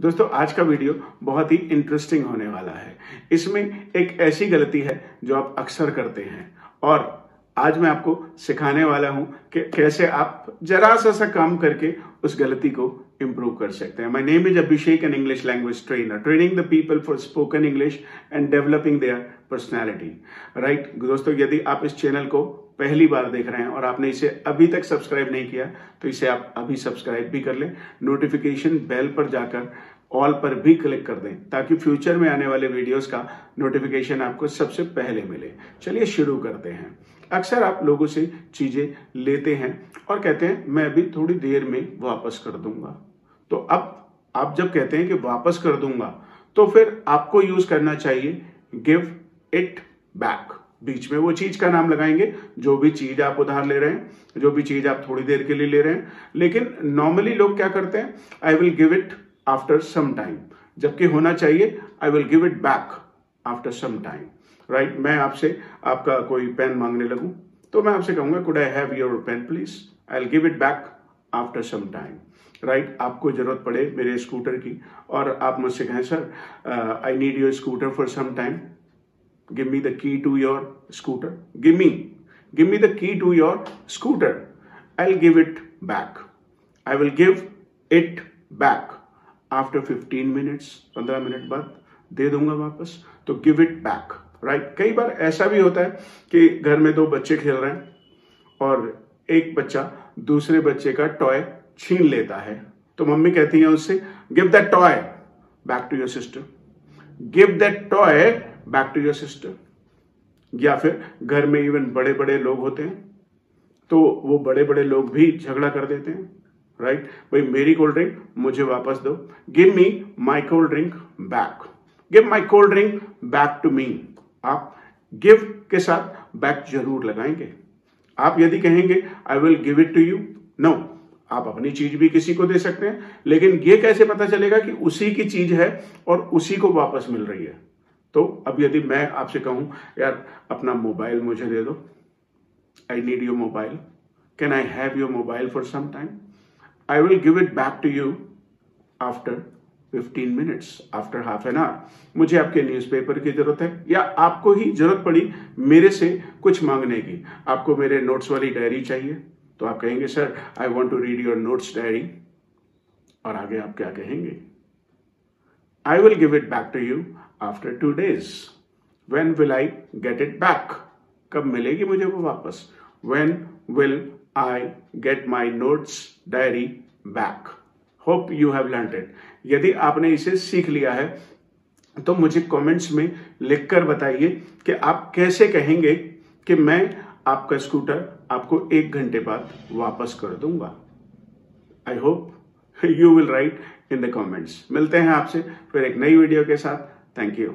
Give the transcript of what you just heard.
दोस्तों, आज का वीडियो बहुत ही इंटरेस्टिंग होने वाला है। इसमें एक ऐसी गलती है जो आप अक्सर करते हैं। और आज मैं आपको सिखाने वाला हूँ कि कैसे आप जरा सा सा काम करके उस गलती को इंप्रूव कर सकते हैं। My name is Abhishek an English language trainer training the people for spoken English and developing their personality right दोस्तों, यदि आप इस चैनल को पहली बार देख रहे हैं और आपने इसे अभी तक सब्सक्राइब नहीं किया तो इसे आप अभी सब्सक्राइब भी कर लें। नोटिफिकेशन बेल पर जाकर ऑल पर भी क्लिक कर दें, ताकि फ्यूचर में आने वाले वीडियोस का नोटिफिकेशन आपको सबसे पहले मिले। चलिए शुरू करते हैं। अक्सर आप लोगों से चीज़ें लेते हैं और कहते हैं, मैं अभी थोड़ी देर में वापस कर दूँगा। तो अब आप जब कहते हैं कि वापस कर दूँगा तो फिर आपको यूज़ करना चाहिए गिव इट बैक बीच में वो चीज़ का नाम लगाएँगे। जो भी चीज़ आप उधार ले रहे हैं, जो भी चीज़ आप थोड़ी देर के लिए ले रहे हैं। लेकिन नॉर्मली लोग क्या करते हैं I will give it after some time जबकि होना चाहिए I will give it back after some time right मैं आपसे आपका कोई पेन मांगने लगूं तो मैं आपसे कहूँगा could I have your pen please I will give it back after some time right आपको ज़रूरत पड़े मेरे स्कूटर की। और आप मुझसे कहें sir I need your scooter for some time give me the key to your scooter. Give me give me the key to your scooter. I'll give it back. I will give it back. After 15 minutes 15 minute बाद, दे दूँगा वापस तो give it back right कई बार ऐसा भी होता है कि घर में दो बच्चे खेल रहे हैं और एक बच्चा दूसरे बच्चे का टॉय छीन लेता है। तो मम्मी कहती है उससे give that toy back to your sister give that toy back to your sister या फिर घर में इवन बड़े बड़े लोग होते हैं तो वो बड़े बड़े लोग भी झगड़ा कर देते हैं राइट right? भाई, मेरी कोल्ड ड्रिंक मुझे वापस दो। Give me my cold drink back give my cold drink back to me आप गिव के साथ बैक ज़रूर लगाएँगे। आप यदि कहेंगे I will give it to you know आप अपनी चीज़ भी किसी को दे सकते हैं, लेकिन यह कैसे पता चलेगा कि उसी की चीज़ है और उसी को वापस मिल रही है? तो अब यदि मैं आपसे कहूँ, यार, अपना मोबाइल मुझे दे दो। I need your mobile can I have your mobile for some time I will give it back to you after 15 minutes after half an hour मुझे आपके न्यूज़पेपर की ज़रूरत है, या आपको ही ज़रूरत पड़ी मेरे से कुछ मांगने की? आपको मेरे नोट्स वाली डायरी चाहिए? तो आप कहेंगे sir I want to read your notes diary और आगे आप क्या कहेंगे? I will give it back to you after two days when will I get it back कब मिलेगी मुझे वो वापस? When will I get my notes diary back hope you have learn it यदि आपने इसे सीख लिया है तो मुझे कमेंट्स में लिखकर बताइए कि आप कैसे कहेंगे कि मैं आपका स्कूटर आपको एक घंटे बाद वापस कर दूँगा। I hope you will write in the comments मिलते हैं आपसे फिर एक नई वीडियो के साथ. Thank you